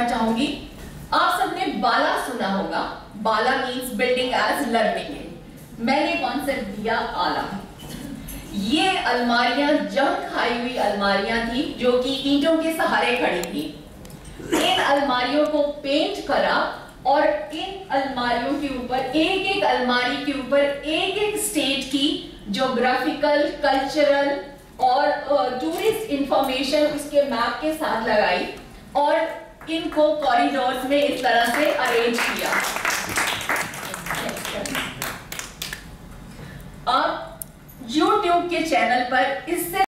चाहूँगी। आप सबने बाला सुना होगा। BALA means building as learning मैंने कॉन्सेप्ट दिया आला। ये अलमारियाँ जंग खाई हुई अलमारियाँ थी, जो कि ईंटों के सहारे खड़ी थी। इन अलमारियों को पेंट करा और इन अलमारियों के ऊपर एक एक अलमारी के ऊपर एक एक स्टेट की जोग्राफिकल कल्चरल और टूरिस्ट इंफॉर्मेशन उसके मैप के साथ लगाई और इनको कॉरिडोर में इस तरह से अरेंज किया। अब YouTube के चैनल पर इससे